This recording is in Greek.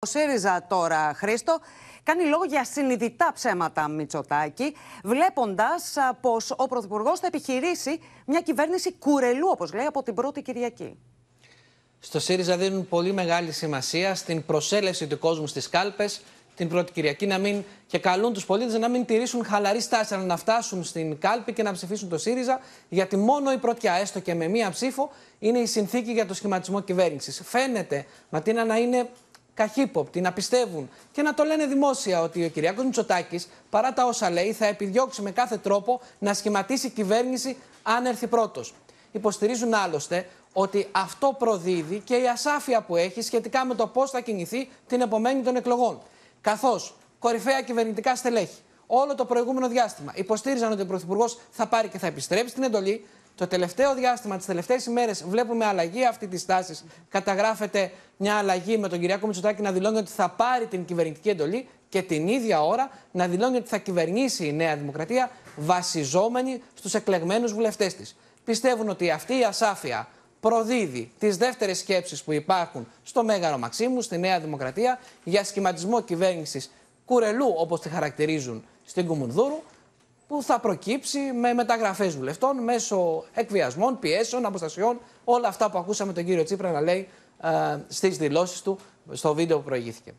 Ο ΣΥΡΙΖΑ τώρα, Χρήστο, κάνει λόγο για συνειδητά ψέματα Μητσοτάκη, βλέποντας πως ο Πρωθυπουργός θα επιχειρήσει μια κυβέρνηση κουρελού, όπως λέει, από την πρώτη Κυριακή. Στο ΣΥΡΙΖΑ δίνουν πολύ μεγάλη σημασία στην προσέλευση του κόσμου στις κάλπες την πρώτη Κυριακή να μην, και καλούν τους πολίτες να μην τηρήσουν χαλαρή στάση, αλλά να φτάσουν στην κάλπη και να ψηφίσουν το ΣΥΡΙΖΑ, γιατί μόνο η πρωτιά, έστω και με μία ψήφο, είναι η συνθήκη για το σχηματισμό κυβέρνησης. Φαίνεται, Ματίνα, να είναι καχύποπτοι, να πιστεύουν και να το λένε δημόσια ότι ο Κυριάκος Μητσοτάκης, παρά τα όσα λέει, θα επιδιώξει με κάθε τρόπο να σχηματίσει κυβέρνηση αν έρθει πρώτος. Υποστηρίζουν άλλωστε ότι αυτό προδίδει και η ασάφεια που έχει σχετικά με το πώς θα κινηθεί την επομένη των εκλογών. Καθώς κορυφαία κυβερνητικά στελέχη όλο το προηγούμενο διάστημα υποστήριζαν ότι ο Πρωθυπουργός θα πάρει και θα επιστρέψει στην εντολή, το τελευταίο διάστημα, τις τελευταίες ημέρες, βλέπουμε αλλαγή αυτή της τάσης. Καταγράφεται μια αλλαγή με τον Κυριάκο Μητσοτάκη να δηλώνει ότι θα πάρει την κυβερνητική εντολή και την ίδια ώρα να δηλώνει ότι θα κυβερνήσει η Νέα Δημοκρατία βασιζόμενη στους εκλεγμένους βουλευτές της. Πιστεύουν ότι αυτή η ασάφεια προδίδει τις δεύτερες σκέψεις που υπάρχουν στο Μέγαρο Μαξίμου, στη Νέα Δημοκρατία, για σχηματισμό κυβέρνησης κουρελού, όπως τη χαρακτηρίζουν στην Κουμουνδούρου, που θα προκύψει με μεταγραφές βουλευτών μέσω εκβιασμών, πιέσεων, αποστασιών, όλα αυτά που ακούσαμε τον κύριο Τσίπρα να λέει ε, στις δηλώσεις του στο βίντεο που προηγήθηκε.